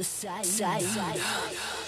the side. side. side.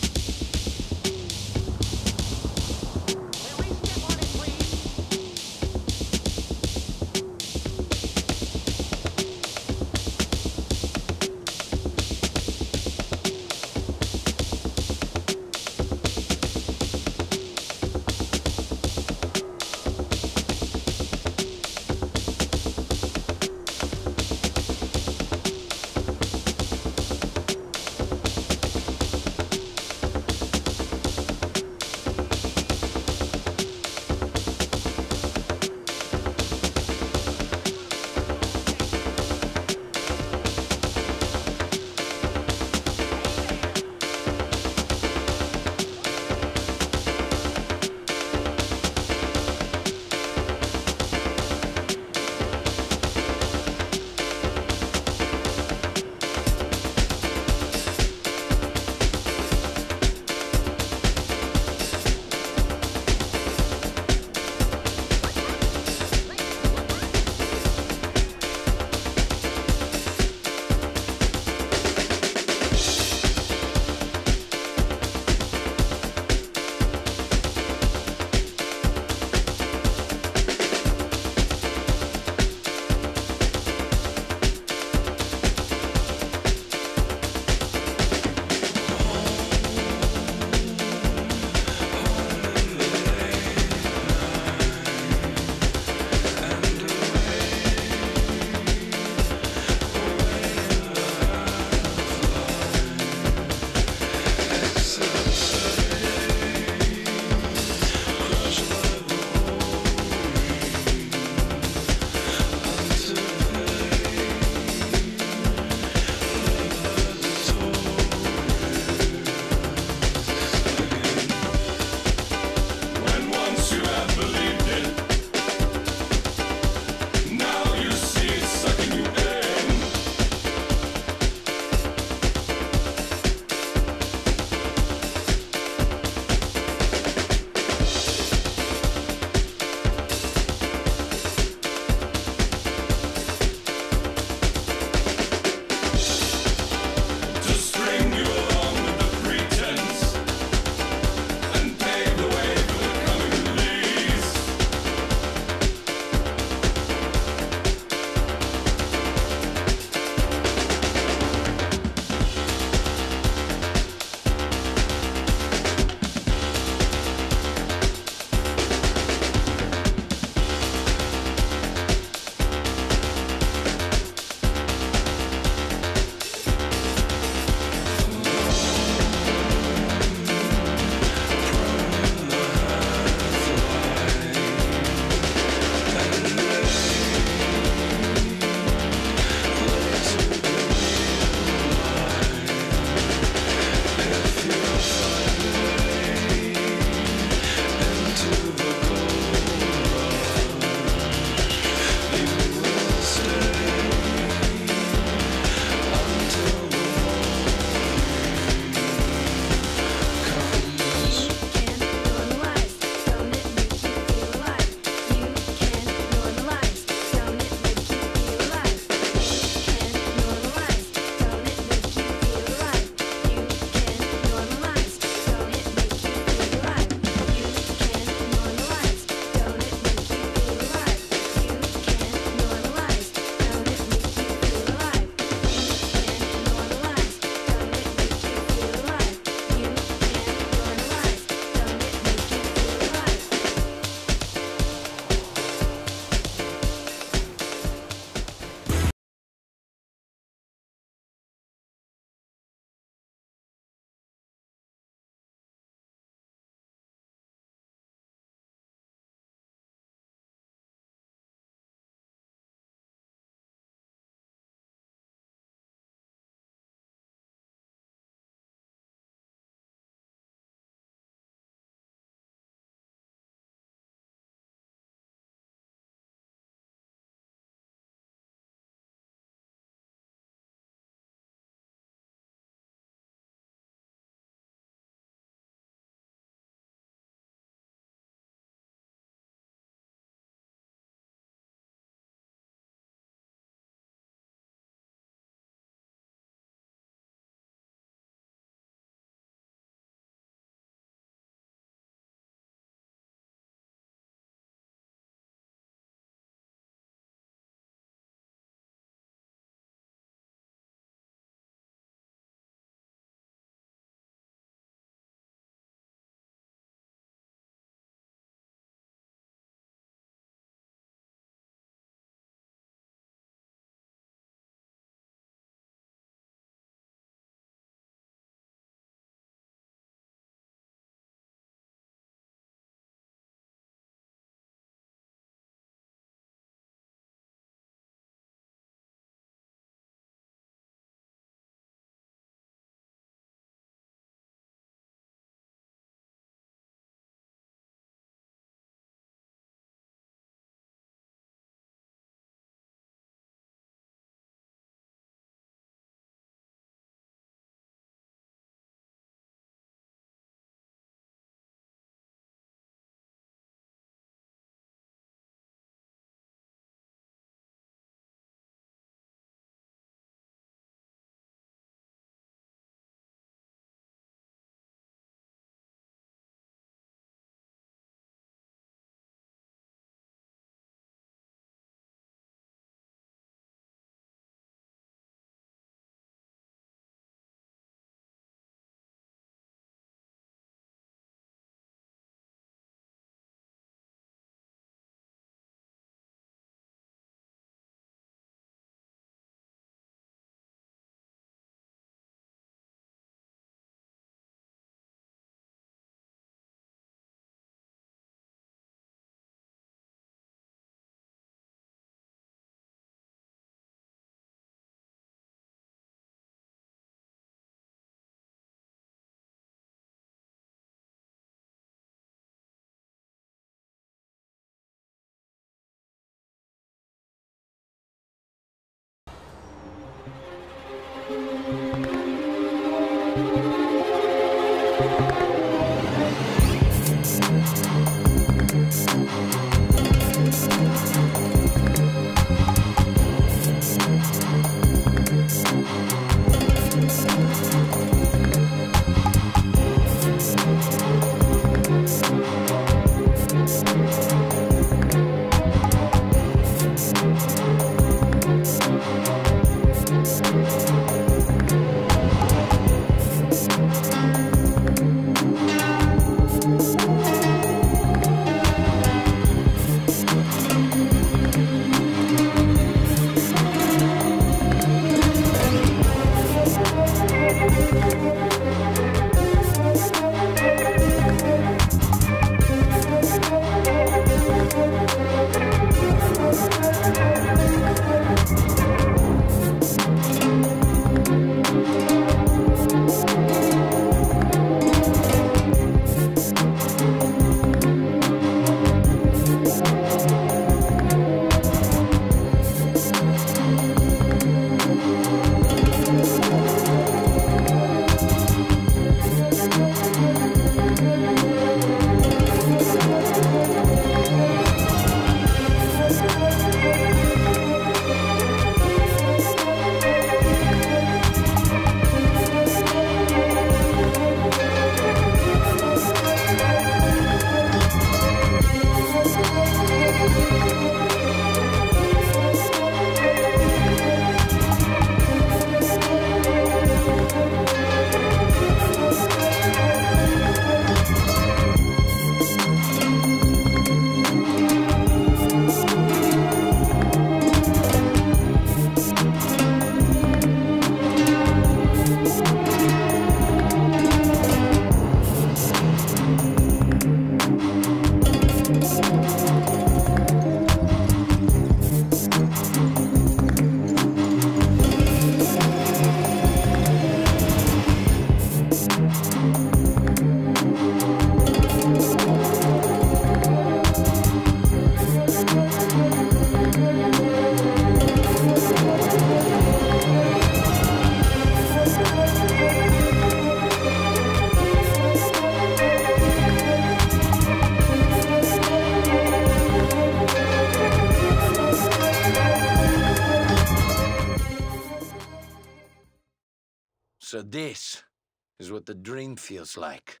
Feels like.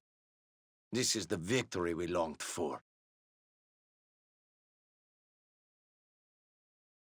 This is the victory we longed for.